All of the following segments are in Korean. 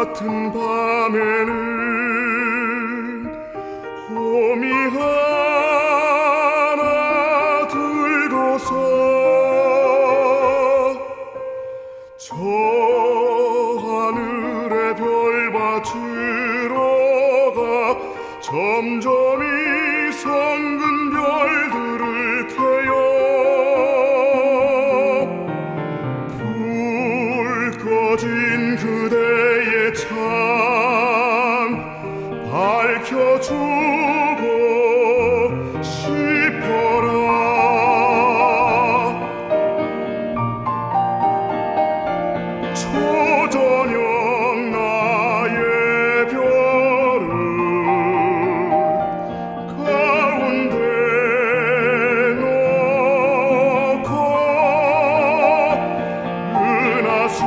같은 밤에는 호미 하나 들고서 저 하늘의 별 받으러 가 점점 밝혀주고 싶어라. 초저녁 나의 별을 가운데 놓고 은하수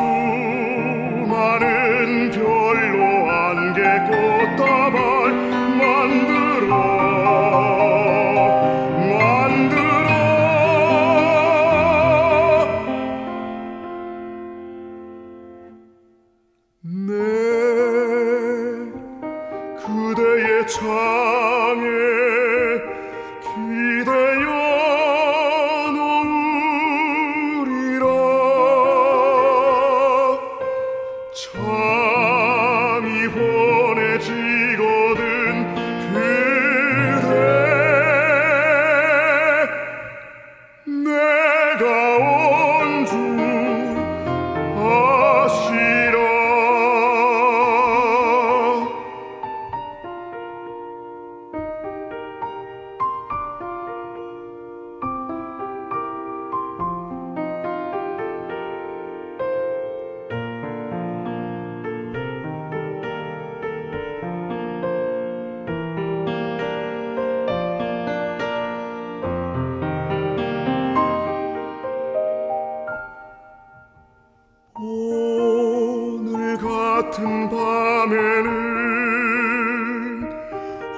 많은 별로 안개 꽃다발 창 같은 밤에는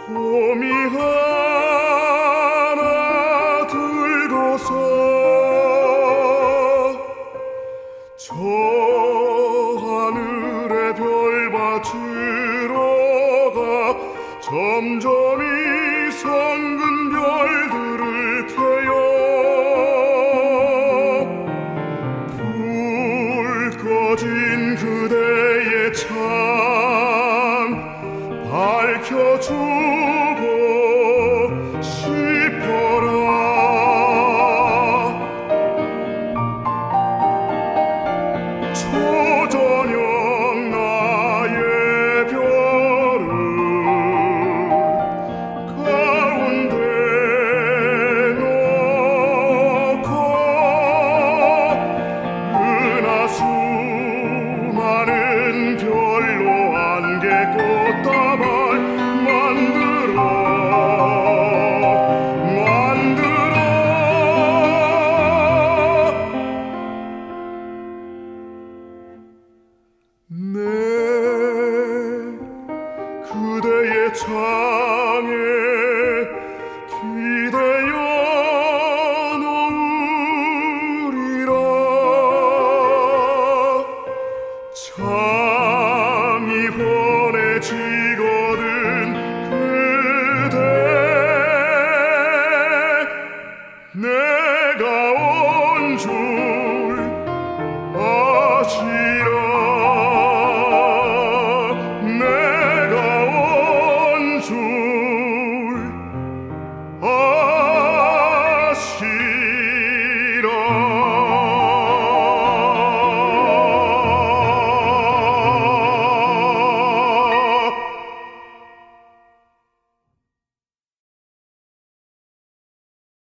호미 하나 들고서 저 하늘의 별 받으러 가 점점 이 성근 별들을 캐요. 불 꺼진 창이 보내지